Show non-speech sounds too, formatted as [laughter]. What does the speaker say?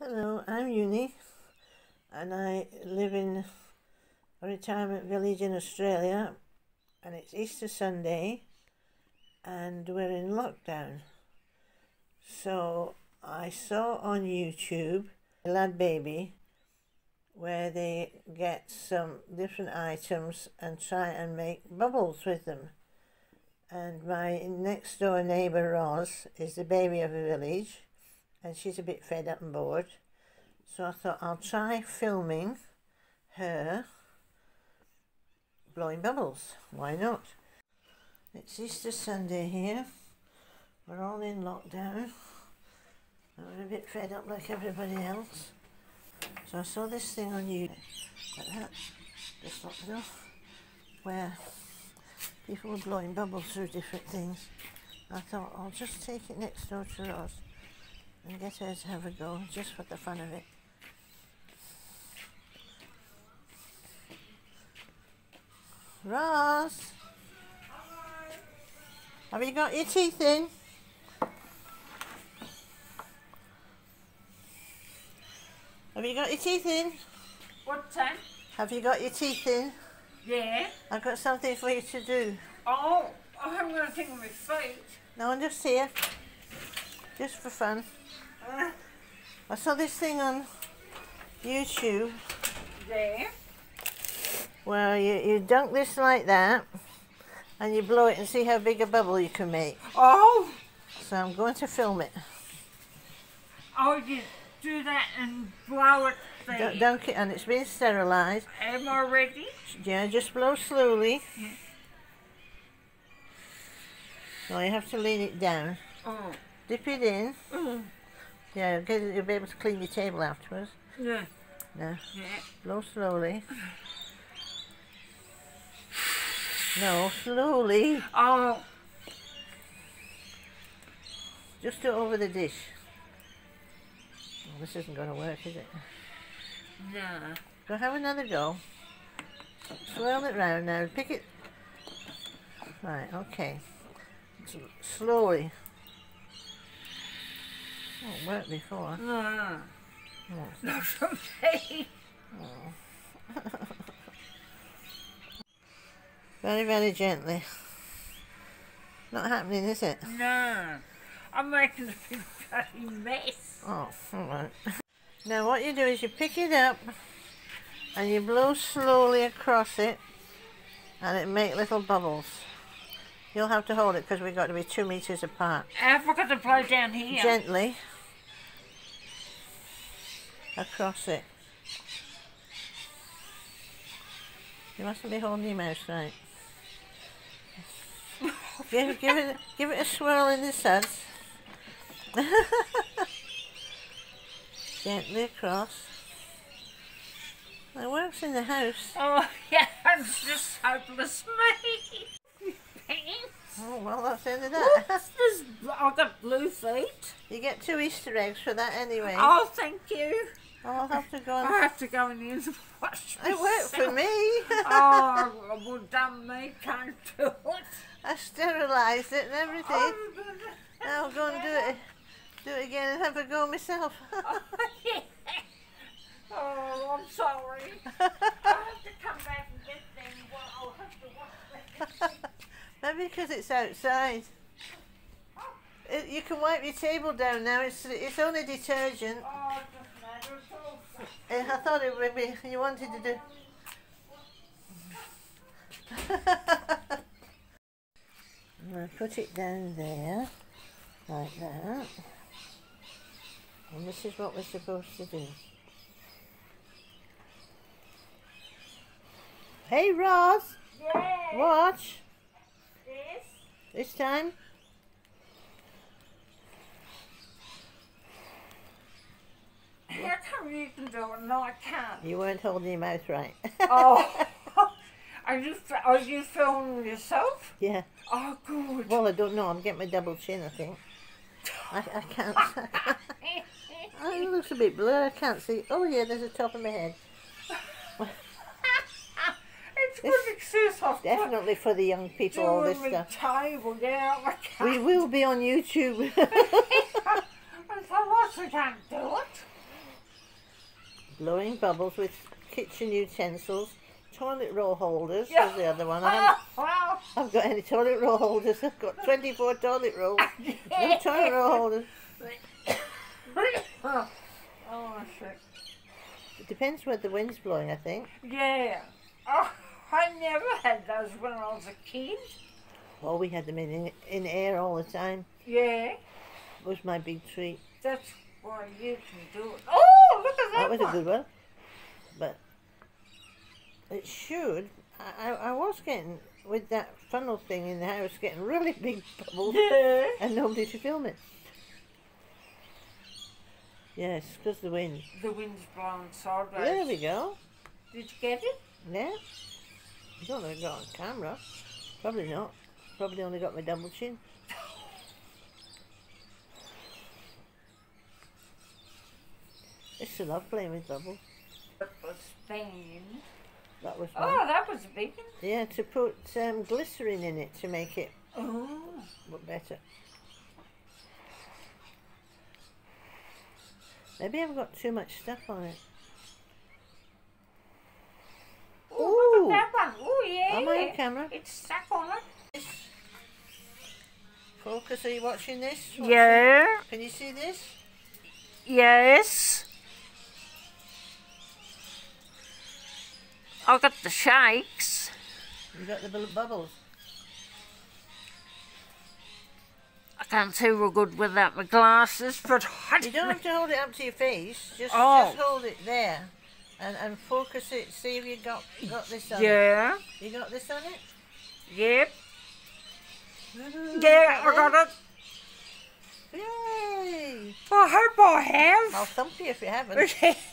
Hello, I'm Uni and I live in a retirement village in Australia and it's Easter Sunday and we're in lockdown. So I saw on YouTube a LadBaby where they get some different items and try and make bubbles with them. And my next door neighbour Ros is the baby of the village and she's a bit fed up and bored. So I thought I'll try filming her blowing bubbles. Why not? It's Easter Sunday here. We're all in lockdown. We're a bit fed up like everybody else. So I saw this thing on YouTube, like that, just like that, where people were blowing bubbles through different things. I thought I'll just take it next door to Ros and get her to have a go just for the fun of it. Ros, have you got your teeth in? Have you got your teeth in? What time? Have you got your teeth in? Yeah. I've got something for you to do. Oh, I haven't got anything on my feet. No, I'm just here. Just for fun. I saw this thing on YouTube there. where you, you dunk this like that and you blow it and see how big a bubble you can make. Oh, So I'm going to film it. oh, you do that and blow it there. D- dunk it and it's been sterilised. Am I ready? Yeah, just blow slowly. Yeah. No, you have to lean it down. Oh. Dip it in. Mm. Yeah, get it, you'll be able to clean your table afterwards. Yeah. No, Yeah. blow slowly. No, slowly. Oh, Just do it over the dish. Oh, this isn't going to work, is it? no. Go have another go. Swirl it round now. Pick it. Right, okay. S- slowly. Oh, it worked before. Ah. No. Oh, Not for me. Very, very gently. Not happening, is it? No. I'm making a big bloody mess. Oh, alright. Now what you do is you pick it up and you blow slowly across it and it make little bubbles. You'll have to hold it because we've got to be two metres apart. I've I got to blow down here? Gently across it. You mustn't be holding your mouse right. [laughs] give, give it give it a swirl in the suds. [laughs] Gently across. It works in the house. Oh, [laughs] yeah, that's just hopeless me. Oh well that's the end of that. What's this? I've oh, got blue feet. you get two Easter eggs for that anyway. Oh, thank you. I'll have to go I and have to go in the and wash it worked for me. [laughs] oh, well done me, can't do it. I sterilised it and everything. Oh, Now I'll go and do it, do it again and have a go myself. [laughs] Oh, yeah. Oh, I'm sorry. [laughs] I have to come back and get them. Well, I'll have to wash them. Maybe because it's outside. Oh. It, you can wipe your table down now. It's it's only detergent. Oh, I thought it would be. You wanted to do. [laughs] I'm gonna put it down there, like that. And this is what we're supposed to do. Hey Ros, Yeah. watch. Yes. This time. How come you can do it and I can't? You weren't holding your mouth right. Oh. [laughs] Are you, are you filming yourself? yeah. Oh, good. Well, I don't know. I'm getting my double chin, I think. I, I can't. [laughs] [laughs] Oh, it looks a bit blurry. I can't see. Oh, yeah, there's the top of my head. it's good exercise. Definitely for the young people, all this stuff. table. I We will be on YouTube. I thought, I can't do it. Blowing bubbles with kitchen utensils, toilet roll holders. Yeah. was the other one. I haven't, [laughs] I've got any toilet roll holders. I've got 24 toilet rolls. [laughs] No toilet roll holders. [coughs] oh, shit. It depends where the wind's blowing, I think. Yeah. Oh, I never had those when I was a kid. Well, we had them in, in air all the time. Yeah. It was my big treat. That's why you can do it. Oh, look at that, That was a good one. But it should. I, I, I was getting, with that funnel thing in the house, getting really [laughs] big bubbles Yeah. and nobody to film it. Yes, because the wind. The wind's blowing sideways. There we go. Did you get it? Yeah. I don't know if I got it on camera. Probably not. Probably only got my double chin. I used to love playing with bubbles. It was Spain. That was fun. Oh, that was one. Yeah, to put um, glycerin in it to make it Oh. look better. Maybe I've got too much stuff on it. Oh, look at that one. Oh, yeah. Am I on camera? It's stuck on it. Focus, are you watching this? Yeah. Can you see this? Yes. I got the shakes. You got the bu- bubbles. I can't see real good without my glasses, but I You don't have to hold it up to your face. Just, Oh. just hold it there, and and focus it. See if you got got this on it. Yeah. You got this on it. Yep. Woohoo, Yeah, I got it. Yay! I hope I have. I'll thump you if you haven't. [laughs]